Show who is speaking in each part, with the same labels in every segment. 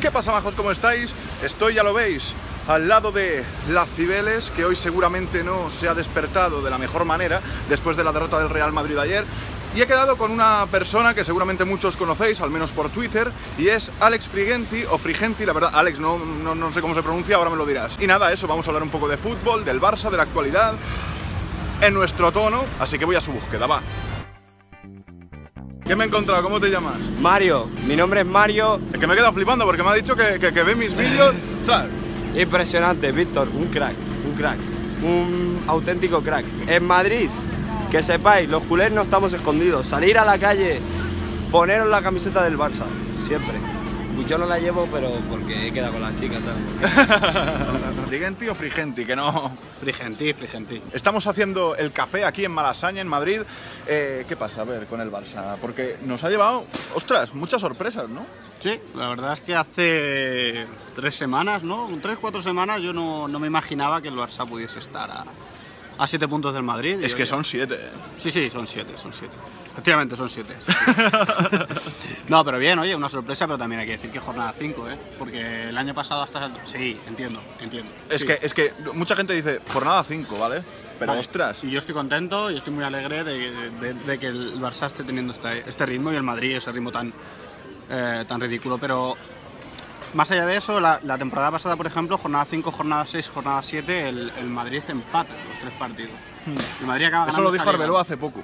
Speaker 1: ¿Qué pasa, majos? ¿Cómo estáis? Estoy, ya lo veis, al lado de la Cibeles, que hoy seguramente no se ha despertado de la mejor manera después de la derrota del Real Madrid ayer. Y he quedado con una persona que seguramente muchos conocéis, al menos por Twitter, y es Alex Frigenti, o Frigenti, la verdad, Alex, no, no, no sé cómo se pronuncia, ahora me lo dirás. Y nada, eso, vamos a hablar un poco de fútbol, del Barça, de la actualidad, en nuestro tono, así que voy a su búsqueda, va. ¿Qué me he encontrado? ¿Cómo te llamas?
Speaker 2: Mario, mi nombre es Mario.
Speaker 1: Es que me he quedado flipando porque me ha dicho que, que, que ve mis vídeos.
Speaker 2: Impresionante, Víctor, un crack, un crack, un auténtico crack. En Madrid, que sepáis, los culés no estamos escondidos. Salir a la calle, poneros la camiseta del Barça, siempre. Y yo no la llevo, pero porque he quedado con la chica tal.
Speaker 1: Frigenti o Frigenti, que no.
Speaker 3: Frigenti, Frigenti.
Speaker 1: Estamos haciendo el café aquí en Malasaña, en Madrid. Eh, ¿Qué pasa, a ver, con el Barça? Porque nos ha llevado, ostras, muchas sorpresas, ¿no?
Speaker 3: Sí, la verdad es que hace tres semanas, ¿no? Tres, cuatro semanas yo no, no me imaginaba que el Barça pudiese estar a, a siete puntos del Madrid.
Speaker 1: Es que son siete. ¿eh?
Speaker 3: Sí, sí, son siete, son siete. Efectivamente, son siete. sí. no, pero bien, oye, una sorpresa, pero también hay que decir que jornada 5, ¿eh? Porque el año pasado hasta... Sí, entiendo, entiendo.
Speaker 1: Es,
Speaker 3: Sí.
Speaker 1: que, es que mucha gente dice jornada 5, ¿vale? Pero
Speaker 3: Vale.
Speaker 1: ostras,
Speaker 3: Y yo estoy contento y estoy muy alegre de, de- de que el Barça esté teniendo este, este ritmo y el Madrid ese ritmo tan, eh, tan ridículo. Pero más allá de eso, la, la temporada pasada, por ejemplo, jornada 5, jornada 6, jornada 7, el, el Madrid empata los tres partidos. El Madrid acaba
Speaker 1: Hmm. eso lo dijo. Arbeloa hace poco.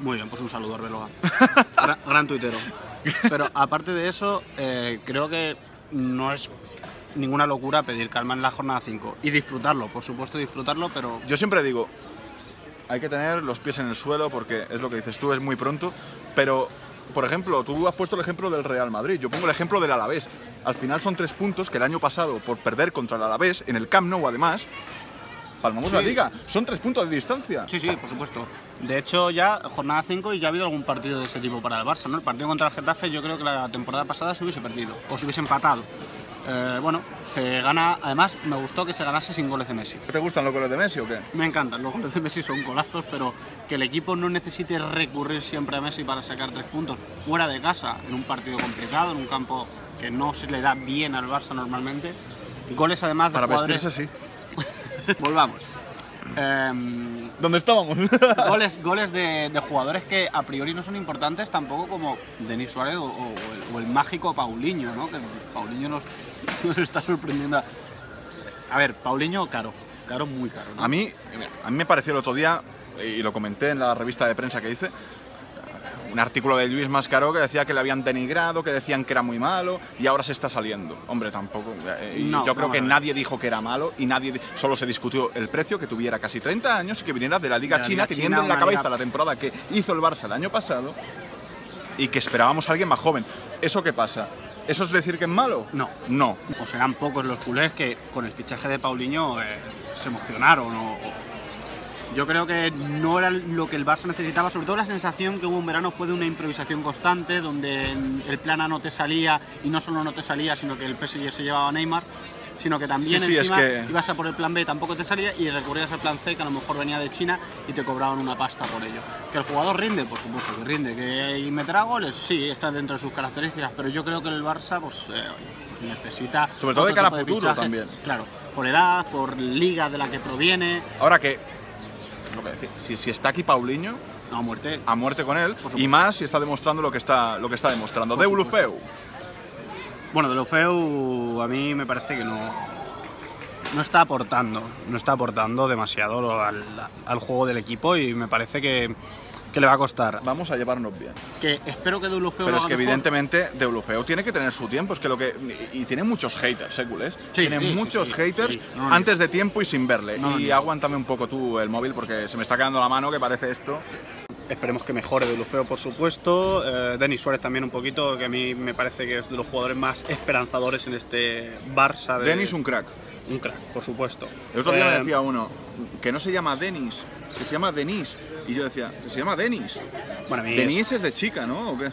Speaker 3: Muy bien, pues un saludo, Arbeloa. gran, gran tuitero. Pero aparte de eso, eh, creo que no es ninguna locura pedir calma en la jornada 5 y disfrutarlo, por supuesto disfrutarlo, pero
Speaker 1: Yo siempre digo, hay que tener los pies en el suelo porque es lo que dices tú, es muy pronto, pero por ejemplo, tú has puesto el ejemplo del Real Madrid, yo pongo el ejemplo del Alavés. Al final son tres puntos que el año pasado, por perder contra el Alavés, en el Camp Nou además, palmamos la liga, son tres puntos de distancia.
Speaker 3: Sí, sí, por supuesto. De hecho, ya jornada 5 y ya ha habido algún partido de ese tipo para el Barça, ¿no? El partido contra el Getafe yo creo que la temporada pasada se hubiese perdido o se hubiese empatado. Eh, bueno, se gana, además me gustó que se ganase sin goles de Messi.
Speaker 1: ¿Te gustan los goles de Messi o qué?
Speaker 3: Me encantan, los goles de Messi son golazos, pero que el equipo no necesite recurrir siempre a Messi para sacar tres puntos fuera de casa, en un partido complicado, en un campo que no se le da bien al Barça normalmente. Goles además de
Speaker 1: Para
Speaker 3: jugadores...
Speaker 1: vestirse sí.
Speaker 3: Volvamos. Em,
Speaker 1: ¿Dónde estábamos?
Speaker 3: goles, goles de, de jugadores que a priori no son importantes tampoco como Denis Suárez o, o el, o el mágico Paulinho, ¿no? Que Paulinho nos, nos está sorprendiendo. A ver, Paulinho caro, caro muy caro. ¿no?
Speaker 1: A mí, a mí me pareció el otro día, y lo comenté en la revista de prensa que hice, un artículo de Luis Mascaró que decía que le habían denigrado, que decían que era muy malo, y ahora se está saliendo. Hombre, tampoco. eh,
Speaker 3: No,
Speaker 1: yo creo que nadie dijo que era malo y nadie solo se discutió el precio, que tuviera casi 30 años y que viniera de la Liga
Speaker 3: De la
Speaker 1: China,
Speaker 3: Liga
Speaker 1: teniendo
Speaker 3: China,
Speaker 1: en la cabeza
Speaker 3: liga-
Speaker 1: la temporada que hizo el Barça el año pasado y que esperábamos a alguien más joven. ¿Eso qué pasa? ¿Eso es decir que es malo?
Speaker 3: No.
Speaker 1: No.
Speaker 3: O serán pocos los culés que con el fichaje de Paulinho eh, se emocionaron. O, o- Yo creo que no era lo que el Barça necesitaba, sobre todo la sensación que hubo un verano fue de una improvisación constante, donde el plan A no te salía y no solo no te salía, sino que el PSG se llevaba a Neymar, sino que también
Speaker 1: Sí, sí, es
Speaker 3: encima
Speaker 1: que-
Speaker 3: ibas a por el plan B, tampoco te salía y recurrías al plan C, que a lo mejor venía de China y te cobraban una pasta por ello. Que el jugador rinde, por supuesto que rinde, que y meterá goles, sí, está dentro de sus características, pero yo creo que el Barça pues, eh, pues necesita...
Speaker 1: Sobre todo de cara a futuro también.
Speaker 3: Claro, por edad, por liga de la que proviene,
Speaker 1: Ahora que, lo que decía, si, si está aquí Paulinho,
Speaker 3: a muerte.
Speaker 1: a muerte con él
Speaker 3: supuesto.
Speaker 1: y más si está demostrando lo que está, lo que está demostrando.
Speaker 3: Por
Speaker 1: Deulofeu.
Speaker 3: Bueno, de lo feo a mí me parece que no, no está aportando, no está aportando demasiado al, al juego del equipo y me parece que, que le va a costar.
Speaker 1: Vamos a llevarnos bien.
Speaker 3: Que espero que Deulofeu
Speaker 1: Pero
Speaker 3: lo
Speaker 1: es
Speaker 3: haga
Speaker 1: que
Speaker 3: mejor.
Speaker 1: evidentemente Deulofeu tiene que tener su tiempo, es que lo que y tiene muchos haters, ¿eh, culés?
Speaker 3: Sí,
Speaker 1: tiene
Speaker 3: sí,
Speaker 1: muchos
Speaker 3: sí,
Speaker 1: haters
Speaker 3: sí, no lo
Speaker 1: antes de tiempo y sin verle.
Speaker 3: No
Speaker 1: y aguántame un poco tú el móvil porque se me está quedando la mano que parece esto.
Speaker 3: Esperemos que mejore Deulofeu, por supuesto. Eh, Denis Suárez también un poquito, que a mí me parece que es de los jugadores más esperanzadores en este Barça. De...
Speaker 1: Denis un crack.
Speaker 3: Un crack, por supuesto.
Speaker 1: El otro día me
Speaker 3: Eh,
Speaker 1: decía uno que no se llama Denis, que se llama Denis. Y yo decía, que se llama Denis.
Speaker 3: Bueno,
Speaker 1: Denis es de chica, ¿no? ¿O qué?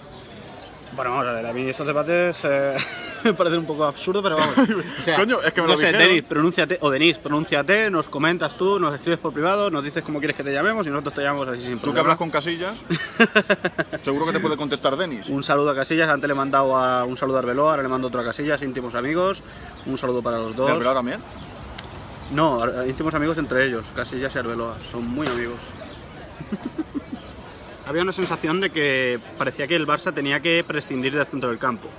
Speaker 3: Bueno, vamos a ver, a mí esos debates... eh, me parece un poco absurdo, pero vamos. O sea,
Speaker 1: Coño, es que me
Speaker 3: no
Speaker 1: lo
Speaker 3: sé,
Speaker 1: dijeron.
Speaker 3: Denis, pronúnciate, o Denis, pronúnciate, nos comentas tú, nos escribes por privado, nos dices cómo quieres que te llamemos y nosotros te llamamos así sin
Speaker 1: Tú que
Speaker 3: problema.
Speaker 1: hablas con Casillas, seguro que te puede contestar Denis.
Speaker 3: Un saludo a Casillas, antes le he mandado a, un saludo a Arbeloa, ahora le mando otro a Casillas, íntimos amigos. Un saludo para los dos.
Speaker 1: ¿De verdad también?
Speaker 3: No, íntimos amigos entre ellos, Casillas y Arbeloa, son muy amigos. Había una sensación de que parecía que el Barça tenía que prescindir del centro del campo,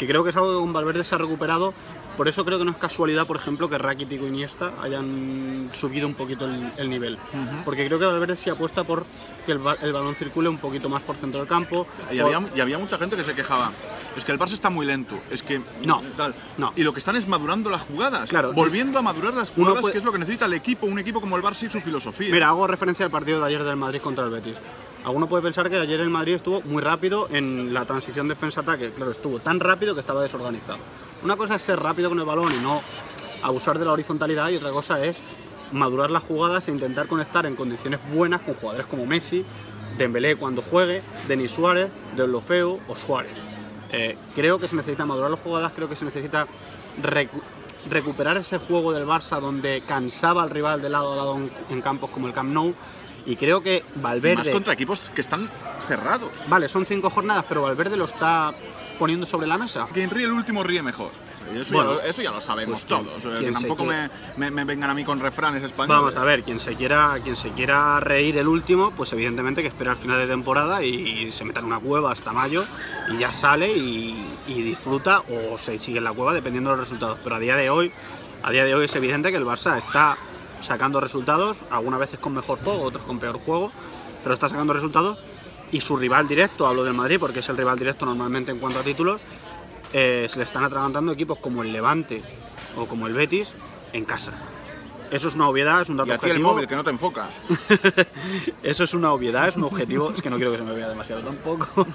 Speaker 3: que creo que es algo que con Valverde se ha recuperado, por eso creo que no es casualidad, por ejemplo, que Rakitic o Iniesta hayan subido un poquito el, el nivel, porque creo que Valverde sí apuesta por que el, ba- el balón circule un poquito más por centro del campo.
Speaker 1: Y
Speaker 3: por-
Speaker 1: había, y había mucha gente que se quejaba. Es que el Barça está muy lento. Es que.
Speaker 3: No,
Speaker 1: Tal.
Speaker 3: no.
Speaker 1: Y lo que están es madurando las jugadas.
Speaker 3: Claro.
Speaker 1: Volviendo a madurar las jugadas,
Speaker 3: puede-
Speaker 1: que es lo que necesita el equipo. Un equipo como el Barça y su filosofía.
Speaker 3: Mira, hago referencia al partido de ayer del Madrid contra el Betis. Alguno puede pensar que ayer el Madrid estuvo muy rápido en la transición defensa-ataque. Claro, estuvo tan rápido que estaba desorganizado. Una cosa es ser rápido con el balón y no abusar de la horizontalidad y otra cosa es madurar las jugadas e intentar conectar en condiciones buenas con jugadores como Messi, Dembélé cuando juegue, Denis Suárez, Deulofeu o Suárez. Eh, creo que se necesita madurar las jugadas, creo que se necesita recu- recuperar ese juego del Barça donde cansaba al rival de lado a lado en campos como el Camp Nou y creo que Valverde
Speaker 1: Más contra equipos que están cerrados.
Speaker 3: vale son cinco jornadas pero Valverde lo está poniendo sobre la mesa
Speaker 1: Quien ríe el último ríe mejor. Eso,
Speaker 3: Bueno,
Speaker 1: ya, lo- eso ya lo sabemos
Speaker 3: pues quien-
Speaker 1: todos.
Speaker 3: quien
Speaker 1: que tampoco me,
Speaker 3: quiera-
Speaker 1: me- me vengan a mí con refranes españoles.
Speaker 3: Vamos a ver, quien se quiera, quien se quiera reír el último, pues evidentemente que espera al final de temporada y se meta en una cueva hasta mayo y ya sale y, y disfruta o se sigue en la cueva dependiendo de los resultados. Pero a día de hoy, a día de hoy es evidente que el Barça está sacando resultados, algunas veces con mejor juego, otras con peor juego, pero está sacando resultados y su rival directo, hablo del Madrid porque es el rival directo normalmente en cuanto a títulos, eh, se le están atragantando equipos como el Levante o como el Betis en casa. Eso es una obviedad, es un dato
Speaker 1: y aquí el
Speaker 3: objetivo.
Speaker 1: móvil, que no te enfocas.
Speaker 3: Eso es una obviedad, es un objetivo. Es que no quiero que se me vea demasiado tampoco.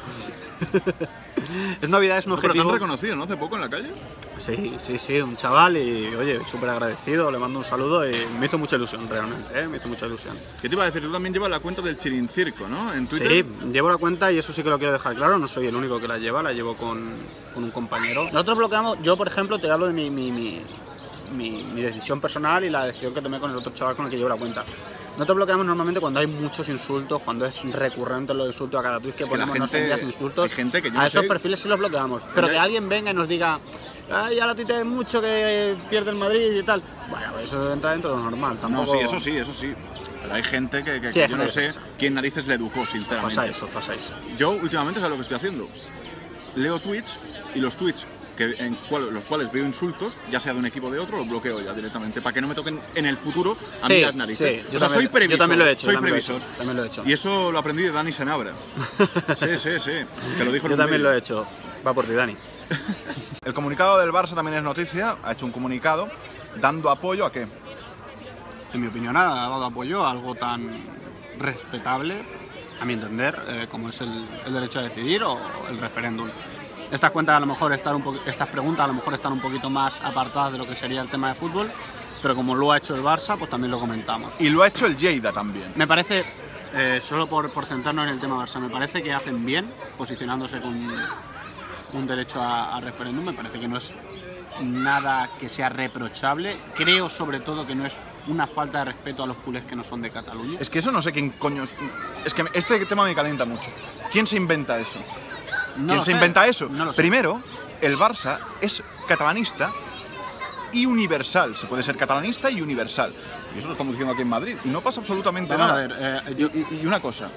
Speaker 3: es una obviedad, es un
Speaker 1: Pero te han
Speaker 3: objetivo.
Speaker 1: reconocido, ¿no? Hace poco en la calle.
Speaker 3: Sí, sí, sí, un chaval y oye, súper agradecido, le mando un saludo y me hizo mucha ilusión realmente, ¿eh? me hizo mucha ilusión.
Speaker 1: ¿Qué te iba a decir? Tú también llevas la cuenta del Chirin Circo, ¿no? En Twitter.
Speaker 3: Sí, llevo la cuenta y eso sí que lo quiero dejar claro, no soy el único que la lleva, la llevo con, con un compañero. Nosotros bloqueamos, yo por ejemplo te hablo de mi, mi, mi, mi- mi decisión personal y la decisión que tomé con el otro chaval con el que llevo la cuenta. Nosotros bloqueamos normalmente cuando hay muchos insultos, cuando es recurrente los insultos a cada tweet que
Speaker 1: Es que la
Speaker 3: ponemos, no
Speaker 1: gente-
Speaker 3: son días insultos.
Speaker 1: hay gente que yo
Speaker 3: a
Speaker 1: no
Speaker 3: esos
Speaker 1: sé-
Speaker 3: perfiles sí los bloqueamos. Pero que alguien venga y nos diga, ay, ahora tuiteé mucho que pierde el Madrid y tal. Bueno, pues eso entra dentro de lo normal.
Speaker 1: No,
Speaker 3: Tampoco...
Speaker 1: sí, eso sí, eso sí. Pero hay gente que, que-
Speaker 3: Sí,
Speaker 1: que yo no
Speaker 3: que
Speaker 1: sé
Speaker 3: pasa.
Speaker 1: quién narices le educó, sinceramente.
Speaker 3: Pasáis, os pasáis.
Speaker 1: Yo últimamente sabes lo que estoy haciendo. Leo tweets y los tweets que, en cual- los cuales veo insultos, ya sea de un equipo o de otro, los bloqueo ya directamente para que no me toquen en el futuro a mí
Speaker 3: Sí,
Speaker 1: las narices.
Speaker 3: sí, yo
Speaker 1: o sea,
Speaker 3: también-
Speaker 1: soy
Speaker 3: yo
Speaker 1: previsor.
Speaker 3: también lo he hecho,
Speaker 1: Soy
Speaker 3: yo también lo he hecho,
Speaker 1: previsor.
Speaker 3: también lo he hecho.
Speaker 1: Y eso lo aprendí de Dani Senabra. sí, sí, sí. Que lo dijo en
Speaker 3: Yo también lo he hecho. Va por ti, Dani.
Speaker 1: El comunicado del Barça también es noticia. Ha hecho un comunicado dando apoyo a qué?
Speaker 3: En mi opinión, ha dado apoyo a algo tan respetable, a mi entender, eh, como es el, el derecho a decidir o el referéndum. Estas cuentas a lo mejor están un po- estas preguntas a lo mejor están un poquito más apartadas de lo que sería el tema de fútbol, pero como lo ha hecho el Barça, pues también lo comentamos.
Speaker 1: Y lo ha hecho el Lleida también.
Speaker 3: Me parece, eh, solo por, por centrarnos en el tema Barça, me parece que hacen bien posicionándose con un derecho a, a referéndum. Me parece que no es nada que sea reprochable. Creo sobre todo que no es una falta de respeto a los culés que no son de Cataluña.
Speaker 1: Es que eso no sé quién coño. es- Es que este tema me calienta mucho. ¿Quién se inventa eso?
Speaker 3: No
Speaker 1: ¿Quién se
Speaker 3: sé,
Speaker 1: inventa eso?
Speaker 3: No.
Speaker 1: Primero, el Barça es catalanista y universal. Se puede ser catalanista y universal. Y eso lo estamos diciendo aquí en Madrid. Y no pasa absolutamente
Speaker 3: Vamos a
Speaker 1: nada.
Speaker 3: ver, eh,
Speaker 1: Y-
Speaker 3: yo-
Speaker 1: y, y una cosa.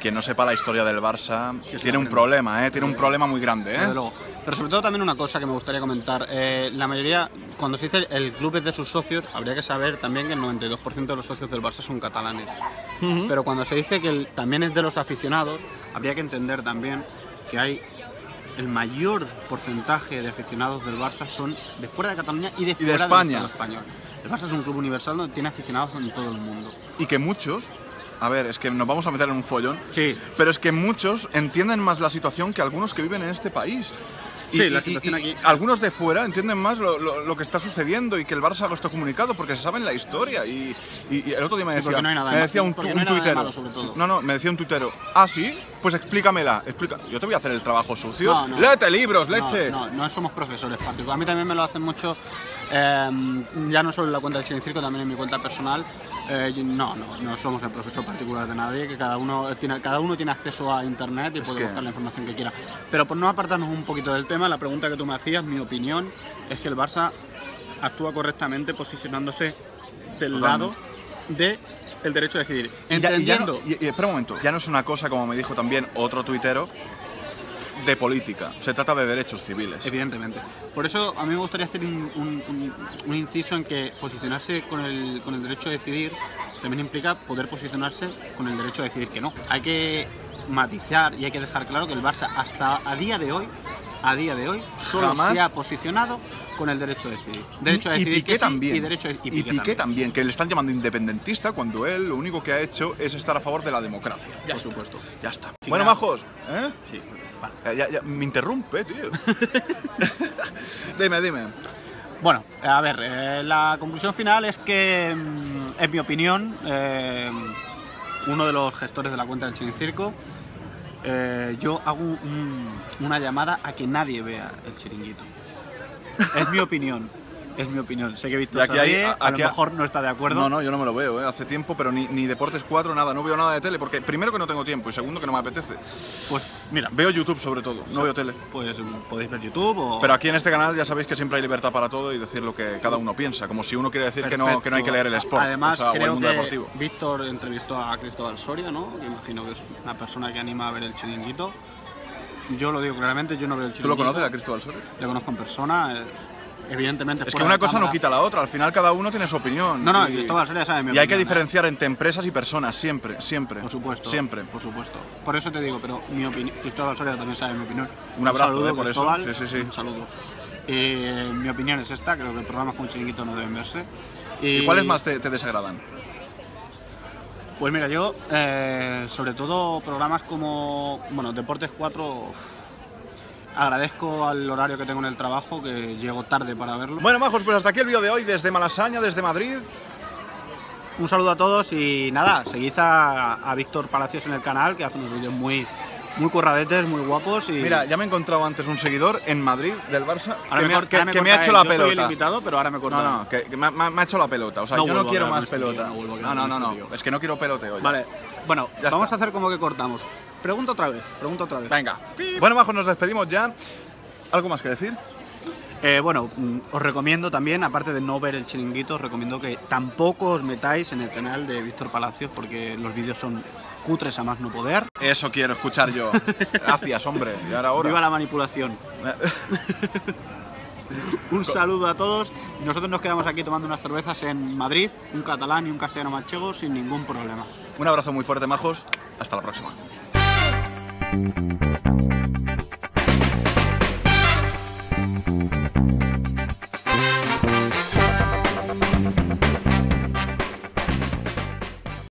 Speaker 1: Quien no sepa la historia del Barça tiene un problema, ¿eh? Tiene un problema muy grande, ¿eh?
Speaker 3: luego. Pero sobre todo también una cosa que me gustaría comentar. eh, la mayoría, cuando se dice el club es de sus socios, habría que saber también que el 92% de los socios del Barça son catalanes. Pero cuando se dice que el- también es de los aficionados, habría que entender también que hay el mayor porcentaje de aficionados del Barça son de fuera de Cataluña y de fuera del
Speaker 1: España.
Speaker 3: Español. El Barça es un club universal donde tiene aficionados en todo el mundo.
Speaker 1: Y que muchos. A ver, es que nos vamos a meter en un follón.
Speaker 3: Sí,
Speaker 1: Pero es que muchos entienden más la situación que algunos que viven en este país.
Speaker 3: Sí, la situación aquí-
Speaker 1: Algunos de fuera entienden más lo, lo- lo que está sucediendo y que el Barça haga estos comunicados porque se saben la historia. Y, y- y el otro día me
Speaker 3: Y
Speaker 1: decía,
Speaker 3: no hay nada de
Speaker 1: me decía un,
Speaker 3: no
Speaker 1: un tuitero.
Speaker 3: malo, sobre todo.
Speaker 1: No, no, me decía un tuitero. Ah, sí, pues explícamela. Explica. Yo te voy a hacer el trabajo sucio.
Speaker 3: No, no.
Speaker 1: Léete libros, leche.
Speaker 3: No, no, no somos profesores prácticos. A mí también me lo hacen mucho, eh, ya no solo en la cuenta del Chile Circo, también en mi cuenta personal. Eh, no, no, no somos el profesor particular de nadie, que cada uno tiene, cada uno tiene acceso a internet y puede
Speaker 1: que-
Speaker 3: buscar la información que quiera. Pero por no apartarnos un poquito del tema, la pregunta que tú me hacías, mi opinión, es que el Barça actúa correctamente posicionándose del lado de el derecho a decidir.
Speaker 1: Y ya- y ya no-
Speaker 3: Entendiendo
Speaker 1: y- y espera un momento, ya no es una cosa, como me dijo también otro tuitero, de política. Se trata de derechos civiles.
Speaker 3: Evidentemente. Por eso a mí me gustaría hacer un, un- inciso en que posicionarse con el, con el derecho a decidir también implica poder posicionarse con el derecho a decidir que no. Hay que matizar y hay que dejar claro que el Barça hasta a día de hoy, a día de hoy, solo
Speaker 1: Jamás-
Speaker 3: se ha posicionado con el derecho a decidir. Derecho a
Speaker 1: y
Speaker 3: decidir
Speaker 1: Piqué
Speaker 3: que sí
Speaker 1: también.
Speaker 3: y derecho a, y
Speaker 1: Y
Speaker 3: Piqué
Speaker 1: Piqué
Speaker 3: también.
Speaker 1: también, que le están llamando independentista cuando él lo único que ha hecho es estar a favor de la democracia. Ya
Speaker 3: Por
Speaker 1: está,
Speaker 3: supuesto.
Speaker 1: Ya está. Bueno,
Speaker 3: nada.
Speaker 1: majos, ¿eh?
Speaker 3: Sí, vale.
Speaker 1: Ya- ya- me interrumpe, tío. dime, dime.
Speaker 3: Bueno, a ver, eh, la conclusión final es que, mm, en mi opinión, eh, uno de los gestores de la cuenta del Chiringuito, eh, yo hago un- una llamada a que nadie vea el chiringuito. Es mi opinión, es mi opinión. Sé que Víctor
Speaker 1: aquí hay-
Speaker 3: a,
Speaker 1: aquí
Speaker 3: lo mejor no está de acuerdo.
Speaker 1: No, no, yo no me lo veo, ¿eh? hace tiempo, pero ni, ni Deportes 4, nada, no veo nada de tele, porque primero que no tengo tiempo y segundo que no me apetece.
Speaker 3: Pues mira,
Speaker 1: Veo YouTube sobre todo, no veo tele.
Speaker 3: pues podéis ver YouTube o...
Speaker 1: Pero aquí en este canal ya sabéis que siempre hay libertad para todo y decir lo que cada uno piensa, como si uno quiere decir que no, que no hay que leer el sport
Speaker 3: Además,
Speaker 1: o, sea, o el
Speaker 3: creo
Speaker 1: mundo
Speaker 3: que
Speaker 1: deportivo.
Speaker 3: Víctor entrevistó a Cristóbal Soria, ¿no? Que imagino que es una persona que anima a ver el chiringuito. Yo lo digo claramente, yo no veo el
Speaker 1: ¿Tú
Speaker 3: chiringuito.
Speaker 1: lo conoces a Cristóbal Soria?
Speaker 3: Le conozco en persona, es- evidentemente.
Speaker 1: Es que una cosa no quita la otra, al final cada uno tiene su opinión.
Speaker 3: No, no,
Speaker 1: y,
Speaker 3: Cristóbal Soria sabe mi
Speaker 1: y hay que
Speaker 3: ¿eh?
Speaker 1: diferenciar entre empresas y personas, siempre, siempre.
Speaker 3: Por supuesto.
Speaker 1: Siempre.
Speaker 3: Por supuesto. Por eso te digo, pero mi opinión. Cristóbal Soria también sabe mi opinión.
Speaker 1: Un abrazo,
Speaker 3: saludo,
Speaker 1: eh, por eso. Sí, sí, sí.
Speaker 3: Un saludo. Eh, mi opinión es esta, creo que programas con chiringuito no deben verse.
Speaker 1: ¿Y cuáles más te, te desagradan?
Speaker 3: Pues mira, yo, sobre todo programas como, bueno, Deportes 4, agradezco al horario que tengo en el trabajo, que llego tarde para verlo.
Speaker 1: Bueno, majos, pues hasta aquí el vídeo de hoy desde Malasaña, desde Madrid.
Speaker 3: Un saludo a todos y nada, seguid a, a Víctor Palacios en el canal, que hace unos vídeos muy, muy curradetes, muy guapos y...
Speaker 1: Mira, ya me he encontrado antes un seguidor en Madrid del Barça
Speaker 3: ahora
Speaker 1: que
Speaker 3: me,
Speaker 1: me, ha-
Speaker 3: cor-
Speaker 1: que-
Speaker 3: ahora me
Speaker 1: que me ha
Speaker 3: corta
Speaker 1: hecho
Speaker 3: él.
Speaker 1: la
Speaker 3: Yo soy el
Speaker 1: pelota.
Speaker 3: invitado, pero ahora me corta
Speaker 1: No, no, que, me, ha- me hecho la pelota. O sea,
Speaker 3: No
Speaker 1: yo no quiero más
Speaker 3: tío,
Speaker 1: pelota.
Speaker 3: no
Speaker 1: No, no, no,
Speaker 3: tío.
Speaker 1: Es que no quiero peloteo.
Speaker 3: Vale, bueno,
Speaker 1: Ya
Speaker 3: vamos
Speaker 1: está.
Speaker 3: a hacer como que cortamos. Pregunta otra vez, pregunta otra vez.
Speaker 1: Venga. Bueno, majos, nos despedimos ya. ¿Algo más que decir?
Speaker 3: Eh, bueno, mm, os recomiendo también, aparte de no ver el chiringuito, os recomiendo que tampoco os metáis en el canal de Víctor Palacios porque los vídeos son cutres a más no poder.
Speaker 1: Eso quiero escuchar yo. Gracias, hombre. Y ahora, ahora.
Speaker 3: Viva la manipulación. Un saludo a todos. Nosotros nos quedamos aquí tomando unas cervezas en Madrid, un catalán y un castellano manchego sin ningún problema.
Speaker 1: Un abrazo muy fuerte, majos. Hasta la próxima.